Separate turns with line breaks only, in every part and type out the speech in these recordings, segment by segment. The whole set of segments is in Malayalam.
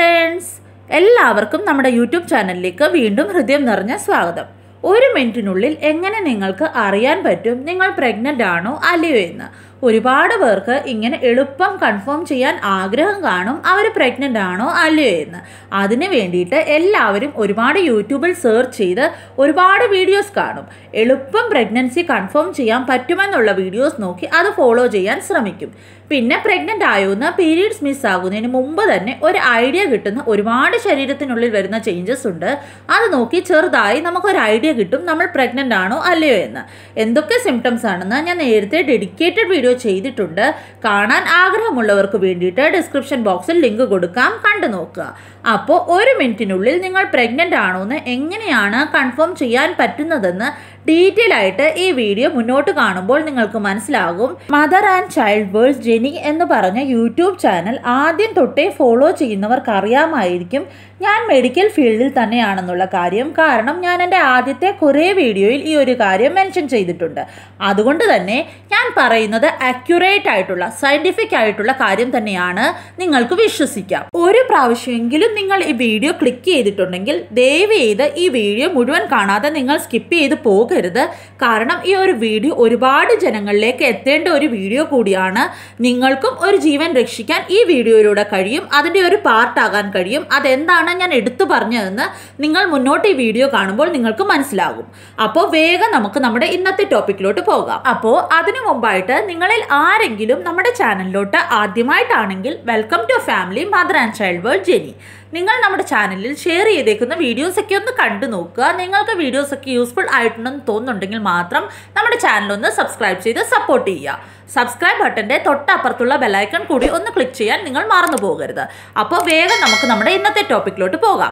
ഫ്രണ്ട്സ് എല്ലാവർക്കും നമ്മുടെ യൂട്യൂബ് ചാനലിലേക്ക് വീണ്ടും ഹൃദയം നിറഞ്ഞ സ്വാഗതം. ഒരു മിനിറ്റിനുള്ളിൽ എങ്ങനെ നിങ്ങൾക്ക് അറിയാൻ പറ്റും നിങ്ങൾ പ്രഗ്നന്റ് ആണോ അല്ലയോ എന്ന്. ഒരുപാട് പേർക്ക് ഇങ്ങനെ എളുപ്പം കൺഫേം ചെയ്യാൻ ആഗ്രഹം കാണും അവർ പ്രഗ്നന്റ് ആണോ അല്ലയോ എന്ന്. അതിന് വേണ്ടിയിട്ട് എല്ലാവരും ഒരുപാട് യൂട്യൂബിൽ സെർച്ച് ചെയ്ത് ഒരുപാട് വീഡിയോസ് കാണും. എളുപ്പം പ്രഗ്നൻസി കൺഫേം ചെയ്യാൻ പറ്റുമെന്നുള്ള വീഡിയോസ് നോക്കി അത് ഫോളോ ചെയ്യാൻ ശ്രമിക്കും. പിന്നെ പ്രഗ്നന്റ് ആയോന്ന് പീരീഡ്സ് മിസ് ആകുന്നതിന് മുമ്പ് തന്നെ ഒരു ഐഡിയ കിട്ടുന്ന ഒരുപാട് ശരീരത്തിനുള്ളിൽ വരുന്ന ചേഞ്ചസ് ഉണ്ട്. അത് നോക്കി ചെറുതായി നമുക്കൊരു ഐഡിയ കിട്ടും നമ്മൾ പ്രഗ്നന്റ് ആണോ അല്ലയോ എന്ന്. എന്തൊക്കെ സിംറ്റംസ് ആണെന്ന് ഞാൻ നേരത്തെ ഡെഡിക്കേറ്റഡ് വീഡിയോ ചെയ്തിട്ടുണ്ട്. കാണാൻ ആഗ്രഹമുള്ളവർക്ക് വേണ്ടിയിട്ട് ഡിസ്ക്രിപ്ഷൻ ബോക്സിൽ ലിങ്ക് കൊടുക്കാം. കണ്ടു നോക്കുക. അപ്പോൾ ഒരു മിനിറ്റിനുള്ളിൽ നിങ്ങൾ പ്രഗ്നന്റ് ആണോ എന്ന് എങ്ങനെയാണ് കൺഫേം ചെയ്യാൻ പറ്റുന്നതെന്ന് ഡീറ്റെയിൽ ആയിട്ട് ഈ വീഡിയോ മുന്നോട്ട് കാണുമ്പോൾ നിങ്ങൾക്ക് മനസ്സിലാകും. Mother and child world Jenny എന്ന് പറഞ്ഞ യൂട്യൂബ് ചാനൽ ആദ്യം തൊട്ടേ ഫോളോ ചെയ്യുന്നവർക്ക് അറിയാമായിരിക്കും ഞാൻ മെഡിക്കൽ ഫീൽഡിൽ തന്നെയാണെന്നുള്ള കാര്യം. കാരണം ഞാൻ എന്റെ ആദ്യത്തെ കുറേ വീഡിയോയിൽ ഈ ഒരു കാര്യം മെൻഷൻ ചെയ്തിട്ടുണ്ട്. അതുകൊണ്ട് തന്നെ ഞാൻ പറയുന്നത് അക്യുറേറ്റ് ആയിട്ടുള്ള സയന്റിഫിക് ആയിട്ടുള്ള കാര്യം തന്നെയാണ് നിങ്ങൾക്ക് വിശ്വസിക്കാം. ഒരു പ്രാവശ്യമെങ്കിലും നിങ്ങൾ ഈ വീഡിയോ ക്ലിക്ക് ചെയ്തിട്ടുണ്ടെങ്കിൽ ദയവ് ചെയ്ത് ഈ വീഡിയോ മുഴുവൻ കാണാതെ നിങ്ങൾ സ്കിപ്പ് ചെയ്ത് പോകരുത്. കാരണം ഈ ഒരു വീഡിയോ ഒരുപാട് ജനങ്ങളിലേക്ക് എത്തേണ്ട ഒരു വീഡിയോ കൂടിയാണ് നിങ്ങൾക്കും ഒരു ജീവൻ രക്ഷിക്കാൻ ഈ വീഡിയോയിലൂടെ കഴിയും അതിന്റെ ഒരു പാർട്ടാകാൻ കഴിയും. അതെന്താണ് ഞാൻ എടുത്തു പറഞ്ഞതെന്ന് നിങ്ങൾ മുന്നോട്ട് ഈ വീഡിയോ കാണുമ്പോൾ നിങ്ങൾക്ക് മനസ്സിലാകും. അപ്പോൾ വേഗം നമുക്ക് നമ്മുടെ ഇന്നത്തെ ടോപ്പിക്കിലോട്ട് പോകാം. അപ്പോൾ അതിനു മുമ്പായിട്ട് നിങ്ങളിൽ ആരെങ്കിലും നമ്മുടെ ചാനലിലോട്ട് ആദ്യമായിട്ടാണെങ്കിൽ welcome to family mother and child world Jenny നിങ്ങൾ നമ്മുടെ ചാനലിൽ ഷെയർ ചെയ്തേക്കുന്ന വീഡിയോസൊക്കെ ഒന്ന് കണ്ടു നോക്കുക. നിങ്ങൾക്ക് വീഡിയോസൊക്കെ യൂസ്ഫുൾ ആയിട്ടുണ്ടെന്ന് തോന്നുന്നുണ്ടെങ്കിൽ മാത്രം നമ്മുടെ ചാനൽ ഒന്ന് സബ്സ്ക്രൈബ് ചെയ്ത് സപ്പോർട്ട് ചെയ്യുക. സബ്സ്ക്രൈബ് ബട്ടന്റെ തൊട്ടപ്പുറത്തുള്ള ബെലൈക്കൺ കൂടി ഒന്ന് ക്ലിക്ക് ചെയ്യാൻ നിങ്ങൾ മറന്നു പോകരുത്. അപ്പോൾ വേഗം നമുക്ക് നമ്മുടെ ഇന്നത്തെ ടോപ്പിക്കിലോട്ട് പോകാം.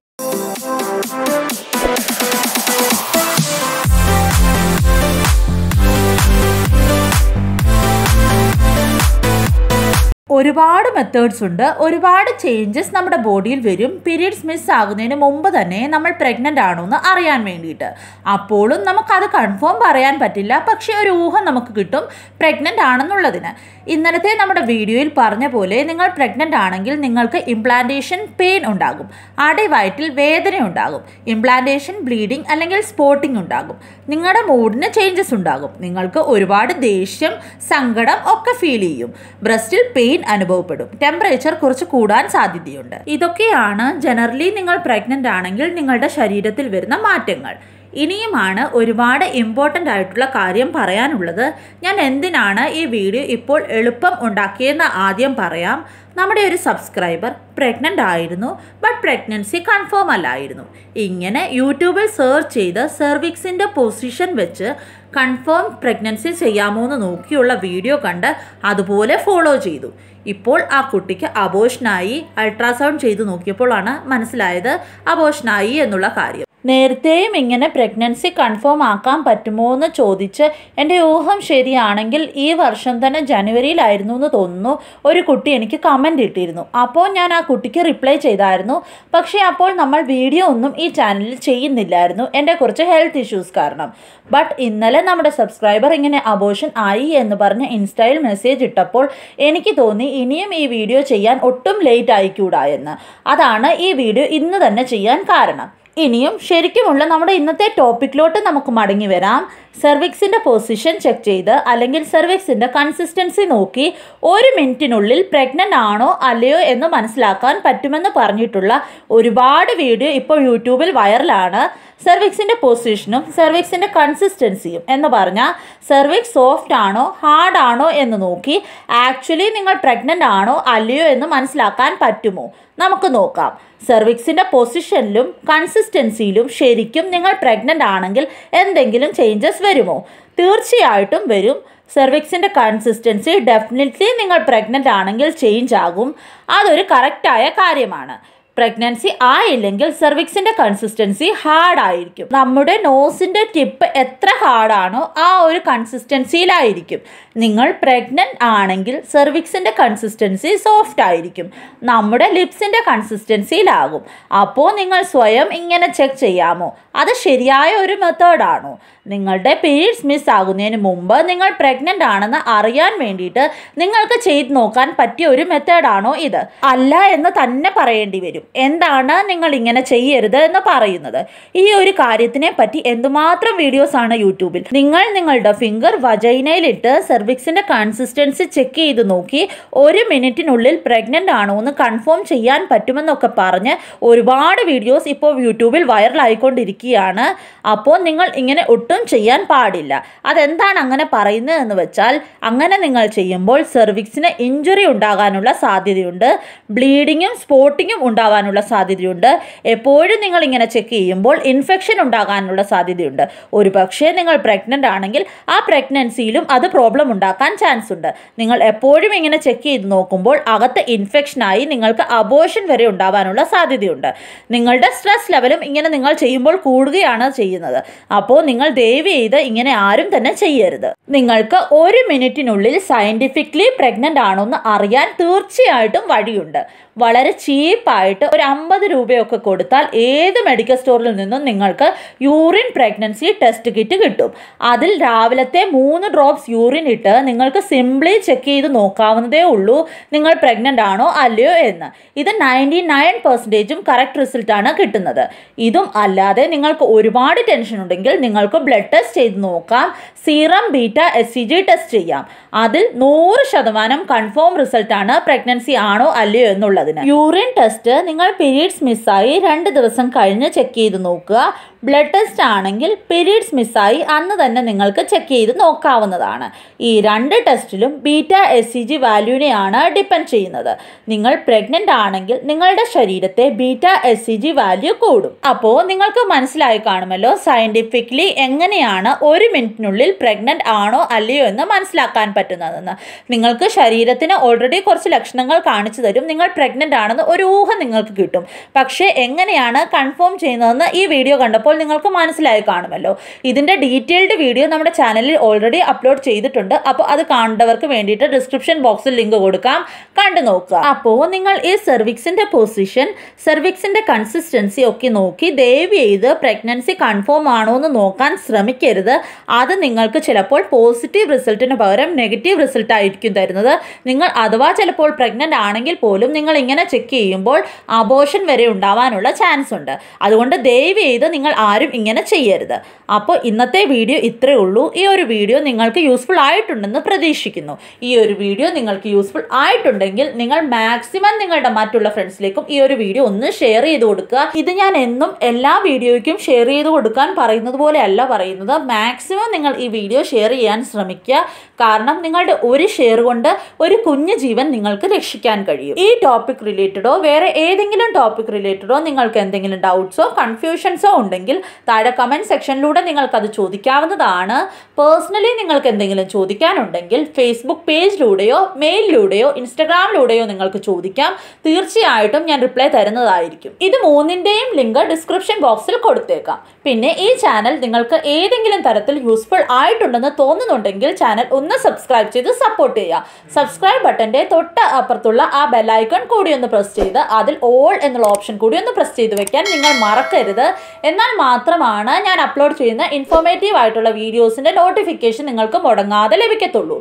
ഒരുപാട് മെത്തേഡ്സ് ഉണ്ട്. ഒരുപാട് ചേഞ്ചസ് നമ്മുടെ ബോഡിയിൽ വരും. പീരീഡ്സ് മിസ് ആകുന്നതിന് മുമ്പ് തന്നെ നമ്മൾ പ്രഗ്നന്റ് ആണോ എന്ന് അറിയാൻ വേണ്ടിയിട്ട്. അപ്പോഴും നമുക്കത് കൺഫേം പറയാൻ പറ്റില്ല. പക്ഷേ ഒരു ഊഹം നമുക്ക് കിട്ടും. പ്രഗ്നന്റ് ആണെന്നുള്ളതിന്. ഇന്നലത്തെ നമ്മുടെ വീഡിയോയിൽ പറഞ്ഞ പോലെ നിങ്ങൾ പ്രഗ്നന്റ് ആണെങ്കിൽ നിങ്ങൾക്ക് ഇംപ്ലാന്റേഷൻ പെയിൻ ഉണ്ടാകും. അടിവയറ്റിൽ വേദന ഉണ്ടാകും. ഇംപ്ലാന്റേഷൻ ബ്ലീഡിംഗ് അല്ലെങ്കിൽ സ്പോട്ടിംഗ് ഉണ്ടാകും. നിങ്ങളുടെ മൂഡിന് ചേഞ്ചസ് ഉണ്ടാകും. നിങ്ങൾക്ക് ഒരുപാട് ദേഷ്യം സങ്കടം ഒക്കെ ഫീൽ ചെയ്യും. ബ്രസ്റ്റിൽ പെയിൻ അനുഭവപ്പെടും. ടെമ്പറേച്ചർ കുറച്ച് കൂടാൻ സാധ്യതയുണ്ട്. ഇതൊക്കെയാണ് ജനറലി നിങ്ങൾ പ്രഗ്നന്റ് ആണെങ്കിൽ നിങ്ങളുടെ ശരീരത്തിൽ വരുന്ന മാറ്റങ്ങൾ. ഇനിയുമാണ് ഒരുപാട് ഇമ്പോർട്ടന്റ് ആയിട്ടുള്ള കാര്യം പറയാനുള്ളത്. ഞാൻ എന്തിനാണ് ഈ വീഡിയോ ഇപ്പോൾ എളുപ്പം ഉണ്ടാക്കിയെന്ന് ആദ്യം പറയാം. നമ്മുടെ ഒരു സബ്സ്ക്രൈബർ പ്രഗ്നന്റ് ആയിരുന്നു ബട്ട് പ്രഗ്നൻസി കൺഫേം അല്ലായിരുന്നു. ഇങ്ങനെ യൂട്യൂബിൽ സെർച്ച് ചെയ്ത് സെർവിക്സിന്റെ പൊസിഷൻ വെച്ച് കൺഫേം പ്രഗ്നൻസി ചെയ്യാമോ എന്ന് നോക്കിയുള്ള വീഡിയോ കണ്ട് അതുപോലെ ഫോളോ ചെയ്തു. ഇപ്പോൾ ആ കുട്ടിക്ക് അബോഷനായി അൾട്രാസൗണ്ട് ചെയ്തു നോക്കിയപ്പോഴാണ് മനസ്സിലായത്. അബോഷനായി എന്നുള്ള കാര്യം. നേരത്തെയും ഇങ്ങനെ പ്രഗ്നൻസി കൺഫേം ആക്കാൻ പറ്റുമോ എന്ന് ചോദിച്ച് എന്റെ ഊഹം ശരിയാണെങ്കിൽ ഈ വർഷം തന്നെ ജനുവരിയിലായിരുന്നു എന്ന് തോന്നുന്നു. ഒരു കുട്ടി എനിക്ക് കമന്റ് ഇട്ടിരുന്നു. അപ്പോൾ ഞാൻ ആ കുട്ടിക്ക് റിപ്ലൈ ചെയ്തായിരുന്നു. പക്ഷേ അപ്പോൾ നമ്മൾ വീഡിയോ ഒന്നും ഈ ചാനലിൽ ചെയ്യുന്നില്ലായിരുന്നു. എന്റെ കുറച്ച് ഹെൽത്ത് ഇഷ്യൂസ് കാരണം. ബട്ട് ഇന്നലെ നമ്മുടെ സബ്സ്ക്രൈബർ ഇങ്ങനെ അബോഷൻ ആയി എന്ന് പറഞ്ഞ് ഇൻസ്റ്റയിൽ മെസ്സേജ് ഇട്ടപ്പോൾ എനിക്ക് തോന്നി ഇനിയും ഈ വീഡിയോ ചെയ്യാൻ ഒട്ടും ലേറ്റ് ആയിക്കൂടാ എന്ന്. അതാണ് ഈ വീഡിയോ ഇന്ന് തന്നെ ചെയ്യാൻ കാരണം. ഇനിയും ശരിക്കുമുള്ള നമ്മുടെ ഇന്നത്തെ ടോപ്പിക്കിലോട്ട് നമുക്ക് മടങ്ങി വരാം. സെർവിക്സിന്റെ പൊസിഷൻ ചെക്ക് ചെയ്ത് അല്ലെങ്കിൽ സെർവിക്സിന്റെ കൺസിസ്റ്റൻസി നോക്കി ഒരു മിനിറ്റിനുള്ളിൽ പ്രഗ്നന്റ് ആണോ അല്ലയോ എന്ന് മനസ്സിലാക്കാൻ പറ്റുമെന്ന് പറഞ്ഞിട്ടുള്ള ഒരുപാട് വീഡിയോ ഇപ്പോൾ യൂട്യൂബിൽ വൈറലാണ് സെർവിക്സിന്റെ പൊസിഷനും സെർവിക്സിന്റെ കൺസിസ്റ്റൻസിയും എന്ന് പറഞ്ഞാൽ സെർവിക്സ് സോഫ്റ്റ് ആണോ ഹാർഡ് ആണോ എന്ന് നോക്കി ആക്ച്വലി നിങ്ങൾ പ്രഗ്നന്റ് ആണോ അല്ലയോ എന്ന് മനസ്സിലാക്കാൻ പറ്റുമോ? നമുക്ക് നോക്കാം. സെർവിക്സിന്റെ പൊസിഷനിലും കൺസിസ്റ്റൻസിയിലും ശരിക്കും നിങ്ങൾ പ്രഗ്നന്റ് ആണെങ്കിൽ എന്തെങ്കിലും ചേഞ്ചസ് വരുമോ? തീർച്ചയായിട്ടും വരും. സെർവിക്സിന്റെ കൺസിസ്റ്റൻസി ഡെഫിനറ്റ്ലി നിങ്ങൾ പ്രഗ്നന്റ് ആണെങ്കിൽ ചേഞ്ച് ആകും. അതൊരു കറക്റ്റായ കാര്യമാണ്. പ്രഗ്നൻസി ആയില്ലെങ്കിൽ സെർവിക്സിന്റെ കൺസിസ്റ്റൻസി ഹാർഡ് ആയിരിക്കും. നമ്മുടെ നോസിന്റെ ടിപ്പ് എത്ര ഹാർഡാണോ ആ ഒരു കൺസിസ്റ്റൻസിയിലായിരിക്കും നിങ്ങൾ പ്രഗ്നന്റ് ആണെങ്കിൽ സെർവിക്സിന്റെ കൺസിസ്റ്റൻസി സോഫ്റ്റ് ആയിരിക്കും. നമ്മുടെ ലിപ്സിന്റെ കൺസിസ്റ്റൻസിയിലാകും അപ്പോൾ നിങ്ങൾ സ്വയം ഇങ്ങനെ ചെക്ക് ചെയ്യാമോ? അത് ശരിയായ ഒരു മെത്തേഡാണോ നിങ്ങളുടെ പീരീഡ്സ് മിസ് ആകുന്നതിന് മുമ്പ് നിങ്ങൾ പ്രഗ്നന്റ് ആണെന്ന് അറിയാൻ വേണ്ടിയിട്ട് നിങ്ങൾക്ക് ചെയ്ത് നോക്കാൻ പറ്റിയ ഒരു മെത്തേഡാണോ ഇത്. അല്ല എന്ന് തന്നെ പറയേണ്ടി വരും. എന്താണ് നിങ്ങൾ ഇങ്ങനെ ചെയ്യരുത് എന്ന് പറയുന്നത്. ഈ ഒരു കാര്യത്തിനെ പറ്റി എന്തുമാത്രം വീഡിയോസ് ആണ് യൂട്യൂബിൽ. നിങ്ങൾ നിങ്ങളുടെ ഫിംഗർ വജൈനയിലിട്ട് സെർവിക്സിന്റെ കൺസിസ്റ്റൻസി ചെക്ക് ചെയ്ത് നോക്കി ഒരു മിനിറ്റിനുള്ളിൽ പ്രഗ്നന്റ് ആണോ എന്ന് കൺഫേം ചെയ്യാൻ പറ്റുമെന്നൊക്കെ പറഞ്ഞ് ഒരുപാട് വീഡിയോസ് ഇപ്പോൾ യൂട്യൂബിൽ വൈറലായിക്കൊണ്ടിരിക്കുകയാണ് അപ്പോൾ നിങ്ങൾ ഇങ്ങനെ ഒട്ടും ചെയ്യാൻ പാടില്ല. അതെന്താണ് അങ്ങനെ പറയുന്നത് എന്ന് വെച്ചാൽ അങ്ങനെ നിങ്ങൾ ചെയ്യുമ്പോൾ സെർവിക്സിന് ഇഞ്ചുറി ഉണ്ടാകാനുള്ള സാധ്യതയുണ്ട്. ബ്ലീഡിങ്ങും സ്പോട്ടിങ്ങും ഉണ്ടാകാനുള്ള സാധ്യതയുണ്ട്. എപ്പോഴും നിങ്ങൾ ഇങ്ങനെ ചെക്ക് ചെയ്യുമ്പോൾ ഇൻഫെക്ഷൻ ഉണ്ടാകാനുള്ള സാധ്യതയുണ്ട്. ഒരു പക്ഷേ നിങ്ങൾ പ്രഗ്നന്റ് ആണെങ്കിൽ ആ പ്രഗ്നൻസിയിലും അത് പ്രോബ്ലം ഉണ്ടാക്കാൻ ചാൻസ് ഉണ്ട്. നിങ്ങൾ എപ്പോഴും ഇങ്ങനെ ചെക്ക് ചെയ്ത് നോക്കുമ്പോൾ അകത്ത് ഇൻഫെക്ഷനായി നിങ്ങൾക്ക് അബോഷൻ വരെ ഉണ്ടാവാനുള്ള സാധ്യതയുണ്ട്. നിങ്ങളുടെ സ്ട്രെസ് ലെവലും ഇങ്ങനെ നിങ്ങൾ ചെയ്യുമ്പോൾ കൂടുകയാണ് ചെയ്യുന്നത്. അപ്പോൾ നിങ്ങൾ ദയവ് ചെയ്ത് ഇങ്ങനെ ആരും തന്നെ ചെയ്യരുത്. നിങ്ങൾക്ക് ഒരു മിനിറ്റിനുള്ളിൽ സയന്റിഫിക്കലി പ്രഗ്നന്റ് ആണോ എന്ന് അറിയാൻ തീർച്ചയായിട്ടും വഴിയുണ്ട്. വളരെ ചീപ്പായിട്ട് ഒരു അമ്പത് രൂപയൊക്കെ കൊടുത്താൽ ഏത് മെഡിക്കൽ സ്റ്റോറിൽ നിന്നും നിങ്ങൾക്ക് യൂറിൻ പ്രഗ്നൻസി ടെസ്റ്റ് കിറ്റ് കിട്ടും. അതിൽ രാവിലത്തെ മൂന്ന് ഡ്രോപ്സ് യൂറിൻ ഇട്ട് നിങ്ങൾക്ക് സിംപ്ലി ചെക്ക് ചെയ്ത് നോക്കാവുന്നതേ ഉള്ളൂ നിങ്ങൾ പ്രഗ്നന്റ് ആണോ അല്ലയോ എന്ന്. ഇത് നയന്റി നയൻ പെർസെന്റേജും കറക്റ്റ് റിസൾട്ടാണ് കിട്ടുന്നത്. ഇതും അല്ലാതെ നിങ്ങൾക്ക് ഒരുപാട് ടെൻഷൻ ഉണ്ടെങ്കിൽ നിങ്ങൾക്ക് ബ്ലഡ് ടെസ്റ്റ് ചെയ്ത് നോക്കാം. Serum beta S C G test ചെയ്യാം. അതിൽ നൂറ് ശതമാനം കൺഫേം റിസൾട്ടാണ് പ്രഗ്നൻസി ആണോ അല്ലയോ എന്നുള്ളതിന്. യൂറിൻ ടെസ്റ്റ് നിങ്ങൾ പീരീഡ്സ് മിസ്സായി രണ്ട് ദിവസം കഴിഞ്ഞ് ചെക്ക് ചെയ്ത് നോക്കുക. ബ്ലഡ് ടെസ്റ്റ് ആണെങ്കിൽ പീരീഡ്സ് മിസ്സായി അന്ന് തന്നെ നിങ്ങൾക്ക് ചെക്ക് ചെയ്ത് നോക്കാവുന്നതാണ്. ഈ രണ്ട് ടെസ്റ്റിലും ബീറ്റ എസ് സി ജി വാല്യൂവിനെയാണ് ഡിപ്പെൻഡ് ചെയ്യുന്നത്. നിങ്ങൾ പ്രഗ്നന്റ് ആണെങ്കിൽ നിങ്ങളുടെ ശരീരത്തെ beta S C G value കൂടും. അപ്പോൾ നിങ്ങൾക്ക് മനസ്സിലായി കാണുമല്ലോ സയന്റിഫിക്കലി എങ്ങനെയാണ് ഒരു മിനിറ്റിനുള്ളിൽ പ്രഗ്നന്റ് ആണോ അല്ലയോ എന്ന് മനസ്സിലാക്കാൻ പറ്റുന്നതെന്ന്. നിങ്ങൾക്ക് ശരീരത്തിന് ഓൾറെഡി കുറച്ച് ലക്ഷണങ്ങൾ കാണിച്ചു തരും. നിങ്ങൾ പ്രഗ്നന്റ് ആണെന്ന് ഒരു ഊഹം നിങ്ങൾക്ക് കിട്ടും. പക്ഷേ എങ്ങനെയാണ് കൺഫേം ചെയ്യുന്നതെന്ന് ഈ വീഡിയോ കണ്ടപ്പോൾ നിങ്ങൾക്ക് മനസ്സിലായി കാണുമല്ലോ. ഇതിന്റെ ഡീറ്റെയിൽഡ് വീഡിയോ നമ്മുടെ ചാനലിൽ ഓൾറെഡി അപ്ലോഡ് ചെയ്തിട്ടുണ്ട്. അപ്പോൾ അത് കാണേണ്ടവർക്ക് വേണ്ടിയിട്ട് ഡിസ്ക്രിപ്ഷൻ ബോക്സിൽ ലിങ്ക് കൊടുക്കാം. കണ്ടു നോക്കുക. അപ്പോൾ നിങ്ങൾ ഈ സെർവിക്സിന്റെ പൊസിഷൻ സെർവിക്സിന്റെ കൺസിസ്റ്റൻസി ഒക്കെ നോക്കി ദയവ് ചെയ്ത് പ്രഗ്നൻസി കൺഫേം ആണോ എന്ന് നോക്കാൻ ശ്രമിക്കരുത്. അത് നിങ്ങൾക്ക് ചിലപ്പോൾ പോസിറ്റീവ് റിസൾട്ടിന് പകരം നെഗറ്റീവ് റിസൾട്ട് ആയിരിക്കും തരുന്നത്. നിങ്ങൾ അഥവാ ചിലപ്പോൾ പ്രഗ്നന്റ് ആണെങ്കിൽ പോലും നിങ്ങൾ ഇങ്ങനെ ചെക്ക് ചെയ്യുമ്പോൾ അബോഷൻ വരെ ഉണ്ടാവാനുള്ള ചാൻസ് ഉണ്ട്. അതുകൊണ്ട് ദയവ് ചെയ്ത് നിങ്ങൾ ആരും ഇങ്ങനെ ചെയ്യരുത്. അപ്പോൾ ഇന്നത്തെ വീഡിയോ ഇത്രയേ ഉള്ളൂ. ഈ ഒരു വീഡിയോ നിങ്ങൾക്ക് യൂസ്ഫുൾ ആയിട്ടുണ്ടെന്ന് പ്രതീക്ഷിക്കുന്നു. ഈ ഒരു വീഡിയോ നിങ്ങൾക്ക് യൂസ്ഫുൾ ആയിട്ടുണ്ടെങ്കിൽ നിങ്ങൾ മാക്സിമം നിങ്ങളുടെ മറ്റുള്ള ഫ്രണ്ട്സിലേക്കും ഈ ഒരു വീഡിയോ ഒന്ന് ഷെയർ ചെയ്ത് കൊടുക്കുക. ഇത് ഞാൻ എന്നും എല്ലാ വീഡിയോയ്ക്കും ഷെയർ ചെയ്ത് കൊടുക്കാൻ പറയുന്നത് പോലെയല്ല പറയുന്നത്. മാക്സിമം നിങ്ങൾ ഈ വീഡിയോ ഷെയർ ചെയ്യാൻ ശ്രമിക്കുക. കാരണം നിങ്ങളുടെ ഒരു ഷെയർ കൊണ്ട് ഒരു കുഞ്ഞു ജീവൻ നിങ്ങൾക്ക് രക്ഷിക്കാൻ കഴിയും. ഈ ടോപ്പിക് റിലേറ്റഡോ വേറെ ഏതെങ്കിലും ടോപ്പിക് റിലേറ്റഡോ നിങ്ങൾക്ക് എന്തെങ്കിലും ഡൗട്ട്സോ കൺഫ്യൂഷൻസോ ഉണ്ടെങ്കിൽ താഴെ കമന്റ് സെക്ഷനിലൂടെ നിങ്ങൾക്കത് ചോദിക്കാവുന്നതാണ്. പേഴ്സണലി നിങ്ങൾക്ക് എന്തെങ്കിലും ചോദിക്കാനുണ്ടെങ്കിൽ ഫേസ്ബുക്ക് പേജിലൂടെയോ മെയിലിലൂടെയോ ഇൻസ്റ്റഗ്രാമിലൂടെയോ നിങ്ങൾക്ക് ചോദിക്കാം. തീർച്ചയായിട്ടും ഞാൻ റിപ്ലൈ തരുന്നതായിരിക്കും. ഇത് മൂന്നിന്റെയും ലിങ്ക് ഡിസ്ക്രിപ്ഷൻ ബോക്സിൽ കൊടുത്തേക്കാം. പിന്നെ ഈ ചാനൽ നിങ്ങൾക്ക് ഏതെങ്കിലും തരത്തിൽ യൂസ്ഫുൾ ആയിട്ടുണ്ടെന്ന് തോന്നുന്നുണ്ടെങ്കിൽ ചാനൽ ഒന്ന് സബ്സ്ക്രൈബ് ചെയ്ത് സപ്പോർട്ട് ചെയ്യുക. സബ്സ്ക്രൈബ് ബട്ടന്റെ തൊട്ട് അപ്പുറത്തുള്ള ആ ബെല്ലൈക്കൺ കൂടി ഒന്ന് പ്രസ് ചെയ്ത് അതിൽ ഓൾ എന്നുള്ള ഓപ്ഷൻ കൂടി ഒന്ന് പ്രസ് ചെയ്ത് വെക്കാൻ നിങ്ങൾ മറക്കരുത്. എന്നാൽ മാത്രമാണ് ഞാൻ അപ്ലോഡ് ചെയ്യുന്ന ഇൻഫോർമേറ്റീവ് ആയിട്ടുള്ള വീഡിയോസിന്റെ നോട്ടിഫിക്കേഷൻ നിങ്ങൾക്ക് മുടങ്ങാതെ ലഭിക്കത്തുള്ളൂ.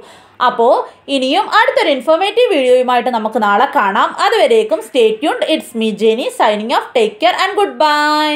അപ്പോൾ ഇനിയും അടുത്തൊരു ഇൻഫോർമേറ്റീവ് വീഡിയോയുമായിട്ട് നമുക്ക് നാളെ കാണാം. അതുവരേക്കും stay tuned it's me Jenny signing off take care and goodbye